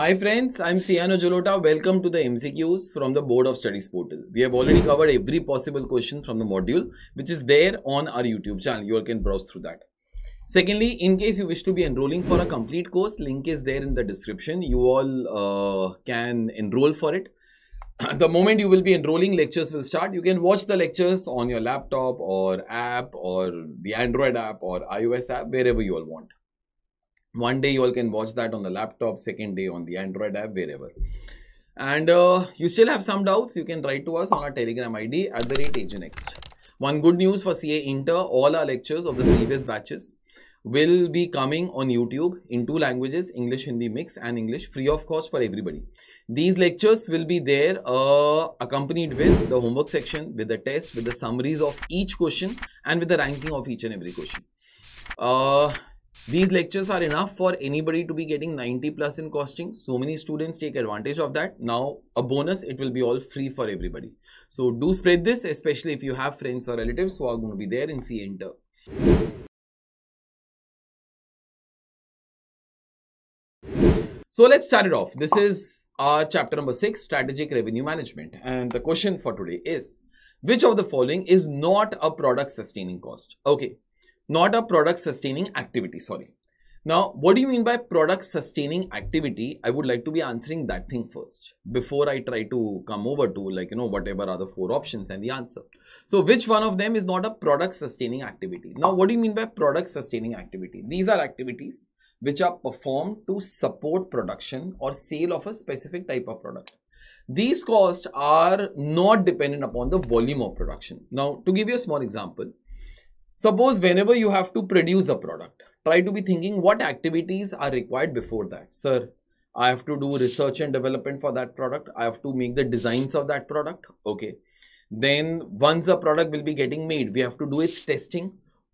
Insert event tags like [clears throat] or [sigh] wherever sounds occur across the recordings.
Hi friends, I'm CA Anuj Jalota. Welcome to the MCQs from the Board of Studies portal. We have already covered every possible question from the module which is there on our YouTube channel. You all can browse through that. Secondly, in case you wish to be enrolling for a complete course, link is there in the description. You all uh, can enroll for it. [clears throat] the moment you will be enrolling, lectures will start. You can watch the lectures on your laptop or app or the Android app or iOS app, wherever you all want. One day you all can watch that on the laptop, second day on the Android app, wherever. And uh, you still have some doubts, you can write to us on our Telegram ID at the rate agent ajnext. One good news for CA Inter, all our lectures of the previous batches will be coming on YouTube in two languages, English, Hindi mix and English, free of cost for everybody. These lectures will be there uh, accompanied with the homework section, with the test, with the summaries of each question and with the ranking of each and every question. Uh, these lectures are enough for anybody to be getting 90 plus in costing. So many students take advantage of that. Now a bonus, it will be all free for everybody. So do spread this, especially if you have friends or relatives who are going to be there in CA Inter. So let's start it off. This is our chapter number 6, Strategic Revenue Management. And the question for today is, which of the following is not a product sustaining cost? Okay, not a product sustaining activity, sorry. Now, what do you mean by product sustaining activity? I would like to be answering that thing first before I try to come over to like, you know, whatever are the four options and the answer. So which one of them is not a product sustaining activity? Now, what do you mean by product sustaining activity? These are activities which are performed to support production or sale of a specific type of product. These costs are not dependent upon the volume of production. Now, to give you a small example, suppose whenever you have to produce a product, try to be thinking what activities are required before that. Sir, I have to do research and development for that product. I have to make the designs of that product. Okay. Then once a product will be getting made, we have to do its testing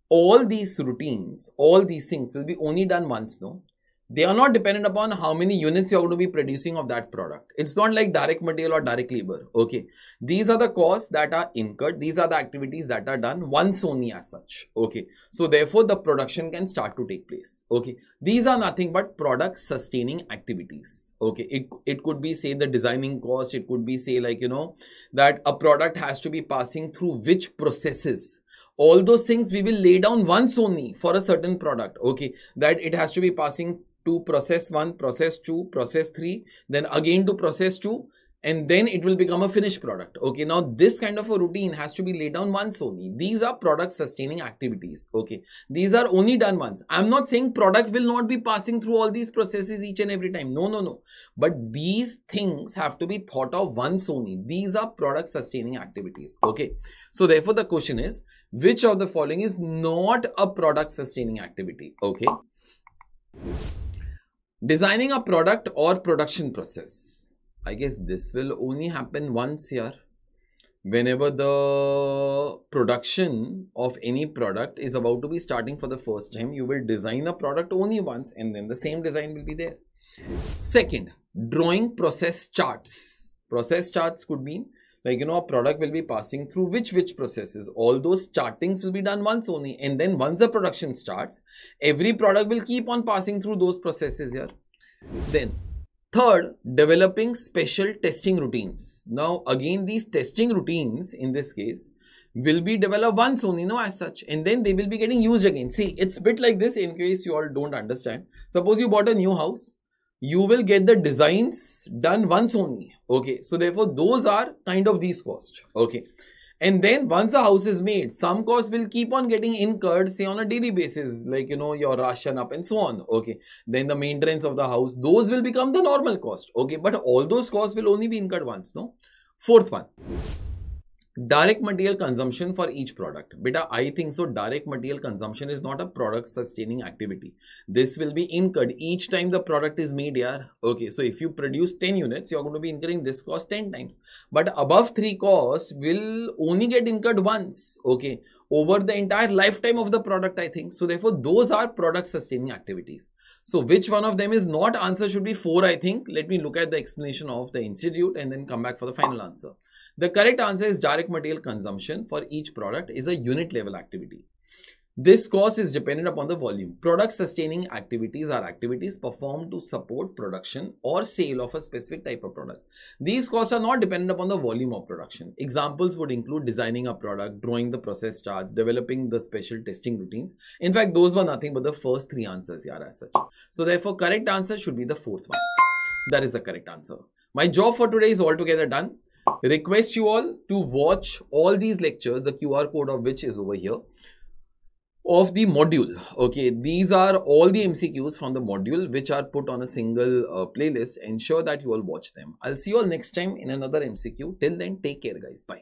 all these routines, all these things will be only done once, no? They are not dependent upon how many units you're going to be producing of that product. It's not like direct material or direct labor. Okay. These are the costs that are incurred. These are the activities that are done once only as such. Okay. So therefore the production can start to take place. Okay. These are nothing but product sustaining activities. Okay. It, it could be say the designing cost. It could be say like, you know, that a product has to be passing through which processes all those things we will lay down once only for a certain product okay that it has to be passing to process 1 process 2 process 3 then again to process 2 and then it will become a finished product. Okay now this kind of a routine has to be laid down once only. These are product sustaining activities. Okay these are only done once. I'm not saying product will not be passing through all these processes each and every time. No no no. But these things have to be thought of once only. These are product sustaining activities. Okay so therefore the question is which of the following is not a product sustaining activity? Okay designing a product or production process. I guess this will only happen once here. Whenever the production of any product is about to be starting for the first time you will design a product only once and then the same design will be there. Second drawing process charts. Process charts could mean like you know a product will be passing through which which processes. All those chartings will be done once only and then once the production starts every product will keep on passing through those processes here then third developing special testing routines. Now again these testing routines in this case will be developed once only no as such and then they will be getting used again. See it's bit like this in case you all don't understand. Suppose you bought a new house you will get the designs done once only. Okay so therefore those are kind of these costs. Okay and then once a house is made some costs will keep on getting incurred say on a daily basis like you know your ration up and so on. Okay then the maintenance of the house those will become the normal cost. Okay but all those costs will only be incurred once no? Fourth one direct material consumption for each product. Beta i think so direct material consumption is not a product sustaining activity. This will be incurred each time the product is made yeah okay so if you produce 10 units you're going to be incurring this cost 10 times. But above three costs will only get incurred once okay over the entire lifetime of the product i think. So therefore those are product sustaining activities. So which one of them is not answer should be four i think. Let me look at the explanation of the institute and then come back for the final answer the correct answer is direct material consumption for each product is a unit level activity. This cost is dependent upon the volume. Product sustaining activities are activities performed to support production or sale of a specific type of product. These costs are not dependent upon the volume of production. Examples would include designing a product, drawing the process charts, developing the special testing routines. In fact, those were nothing but the first three answers here as such. So therefore, correct answer should be the fourth one. That is the correct answer. My job for today is altogether done. Request you all to watch all these lectures, the QR code of which is over here of the module. Okay, these are all the MCQs from the module which are put on a single uh, playlist. Ensure that you all watch them. I'll see you all next time in another MCQ. Till then, take care guys. Bye.